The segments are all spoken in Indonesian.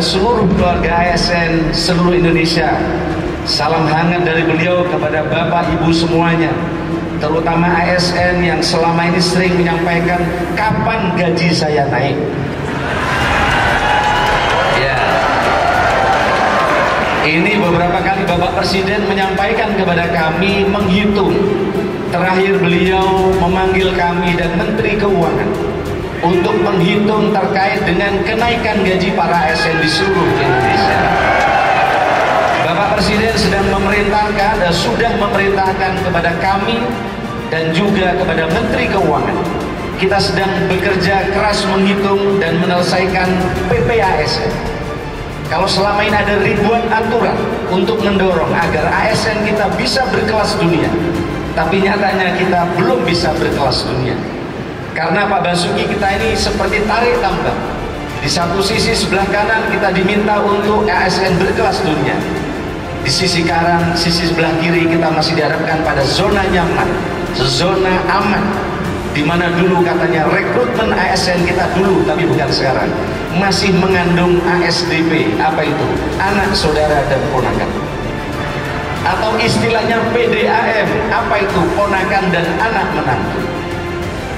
kepada seluruh keluarga ASN seluruh Indonesia. Salam hangat dari beliau kepada Bapak Ibu semuanya, terutama ASN yang selama ini sering menyampaikan kapan gaji saya naik. Ya. Ini beberapa kali Bapak Presiden menyampaikan kepada kami menghitung. Terakhir beliau memanggil kami dan Menteri Keuangan untuk menghitung terkait dengan kenaikan gaji para ASN di seluruh Indonesia. Bapak Presiden sedang memerintahkan dan sudah memerintahkan kepada kami dan juga kepada Menteri Keuangan. Kita sedang bekerja keras menghitung dan menyelesaikan PPASN. Kalau selama ini ada ribuan aturan untuk mendorong agar ASN kita bisa berkelas dunia, tapi nyatanya kita belum bisa berkelas dunia. Karena Pak Basuki kita ini seperti tarik tambang. Di satu sisi sebelah kanan kita diminta untuk ASN berkelas dunia. Di sisi kanan, sisi sebelah kiri kita masih diharapkan pada zona nyaman, zona aman. Di mana dulu katanya rekrutmen ASN kita dulu, tapi bukan sekarang, masih mengandung ASDP. Apa itu? Anak, saudara, dan ponakan atau istilahnya PDAM apa itu ponakan dan anak menantu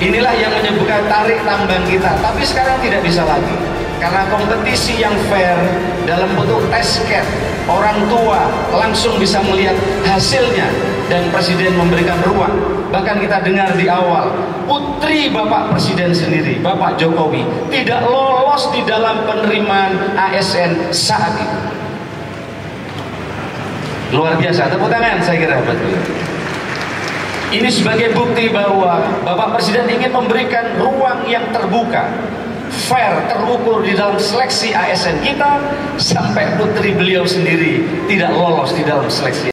inilah yang menyebutkan tarik tambang kita. Tapi sekarang tidak bisa lagi. Karena kompetisi yang fair dalam bentuk test cap orang tua langsung bisa melihat hasilnya dan presiden memberikan ruang. Bahkan kita dengar di awal putri bapak presiden sendiri bapak Jokowi tidak lolos di dalam penerimaan ASN saat itu. Luar biasa, tepuk tangan saya kira betul. Ini sebagai bukti bahwa Bapak Presiden ingin memberikan ruang yang terbuka, fair, terukur di dalam seleksi ASN kita sampai putri beliau sendiri tidak lolos di dalam seleksi.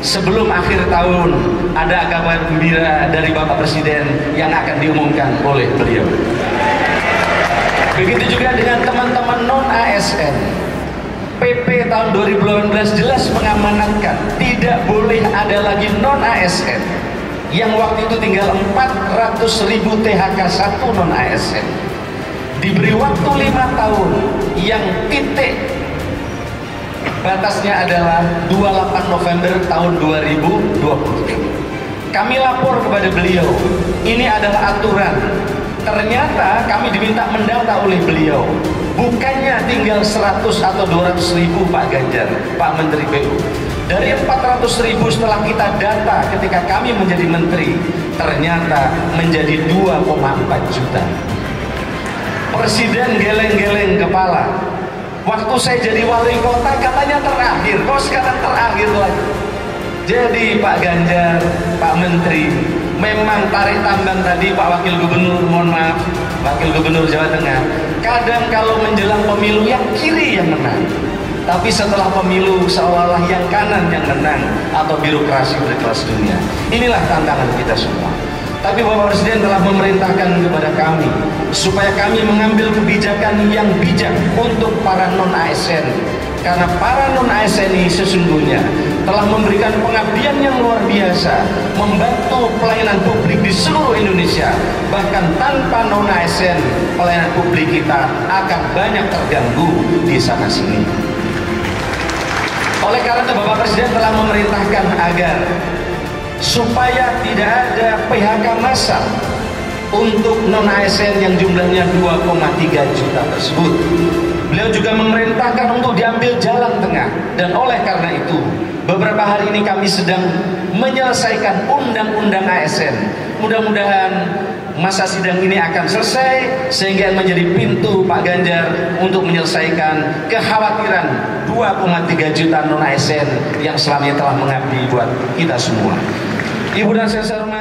Sebelum akhir tahun ada kabar gembira dari Bapak Presiden yang akan diumumkan oleh beliau. Begitu juga dengan teman-teman non ASN. PP tahun 2018 jelas mengamanatkan tidak boleh ada lagi non ASN yang waktu itu tinggal 400 ribu THK satu non ASN diberi waktu lima tahun yang titik batasnya adalah 28 November tahun 2020 kami lapor kepada beliau. Ini adalah aturan. Ternyata kami diminta mendata oleh beliau. Bukannya tinggal 100 atau 200 ribu Pak Ganjar Pak Menteri PU dari 400 ribu setelah kita data ketika kami menjadi menteri ternyata menjadi 2,4 juta. Presiden geleng-geleng kepala waktu saya jadi wali kota katanya terakhir kok sekarang terakhir lagi. Jadi Pak Ganjar Pak Menteri memang tarik tambang tadi Pak Wakil Gubernur mohon maaf Wakil Gubernur Jawa Tengah. Kadang kalau menjelang pemilu yang kiri yang menang. Tapi setelah pemilu seolah-olah yang kanan yang menang atau birokrasi berkelas dunia. Inilah tantangan kita semua tapi Bapak Presiden telah memerintahkan kepada kami supaya kami mengambil kebijakan yang bijak untuk para non ASN karena para non ASN ini sesungguhnya telah memberikan pengabdian yang luar biasa membantu pelayanan publik di seluruh Indonesia. Bahkan tanpa non ASN pelayanan publik kita akan banyak terganggu di sana sini. Oleh karena itu Bapak Presiden telah memerintahkan agar supaya tidak ada PHK massal untuk non ASN yang jumlahnya 2,3 juta tersebut. Beliau juga memerintahkan untuk diambil jalan tengah dan oleh karena itu beberapa hari ini kami sedang menyelesaikan undang-undang ASN. Mudah-mudahan masa sidang ini akan selesai sehingga menjadi pintu Pak Ganjar untuk menyelesaikan kekhawatiran 2,3 juta non ASN yang selama ini telah mengabdi buat kita semua. Ibu dan saya hormati